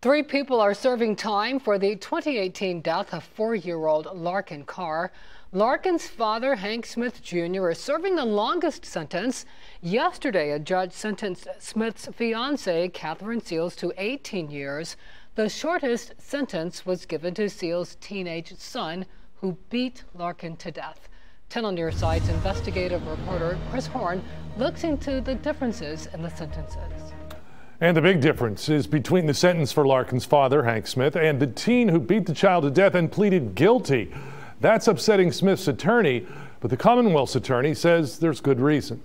Three people are serving time for the 2018 death of four-year-old Larkin Carr. Larkin's father, Hank Smith Jr., is serving the longest sentence. Yesterday, a judge sentenced Smith's fiancee, Catherine Seals, to 18 years. The shortest sentence was given to Seals' teenage son, who beat Larkin to death. 10 on your side's investigative reporter Chris Horne looks into the differences in the sentences. And the big difference is between the sentence for Larkin's father, Hank Smith, and the teen who beat the child to death and pleaded guilty. That's upsetting Smith's attorney, but the Commonwealth's attorney says there's good reason.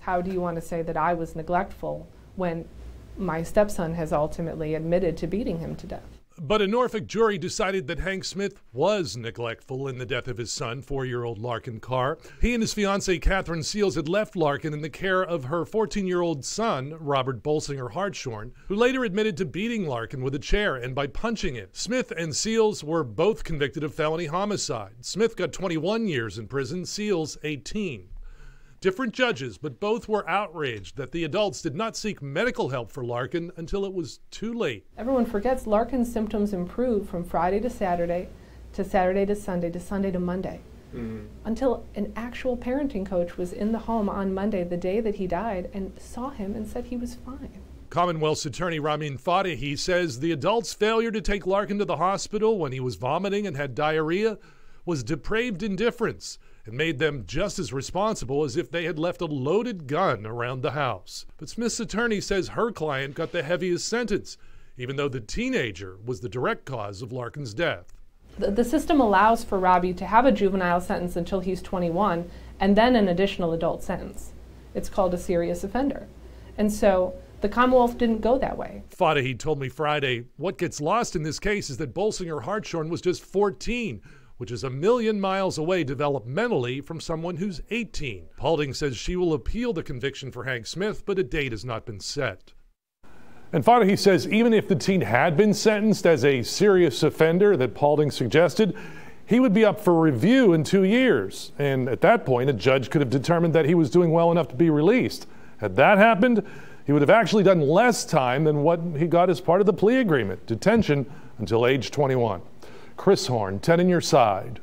How do you want to say that I was neglectful when my stepson has ultimately admitted to beating him to death? But a Norfolk jury decided that Hank Smith was neglectful in the death of his son, four year old Larkin Carr. He and his fiancee, Catherine Seals, had left Larkin in the care of her 14 year old son, Robert Bolsinger Hartshorn, who later admitted to beating Larkin with a chair and by punching it. Smith and Seals were both convicted of felony homicide. Smith got 21 years in prison, Seals 18 different judges, but both were outraged that the adults did not seek medical help for Larkin until it was too late. Everyone forgets Larkin's symptoms improved from Friday to Saturday, to Saturday to Sunday, to Sunday to Monday. Mm-hmm. Until an actual parenting coach was in the home on Monday, the day that he died, and saw him and said he was fine. Commonwealth's attorney Ramin Fatehi says the adult's failure to take Larkin to the hospital when he was vomiting and had diarrhea was depraved indifference and made them just as responsible as if they had left a loaded gun around the house. But Smith's attorney says her client got the heaviest sentence, even though the teenager was the direct cause of Larkin's death. The, the system allows for Robbie to have a juvenile sentence until he's 21 and then an additional adult sentence. It's called a serious offender. And so the Commonwealth didn't go that way. Fatehi told me Friday what gets lost in this case is that Bolsinger Hartshorn was just 14 which is a million miles away developmentally from someone who's 18. Paulding says she will appeal the conviction for Hank Smith, but a date has not been set. And finally, he says even if the teen had been sentenced as a serious offender that Paulding suggested, he would be up for review in two years. And at that point, a judge could have determined that he was doing well enough to be released. Had that happened, he would have actually done less time than what he got as part of the plea agreement detention until age 21. Chris Horne, 10 on your side.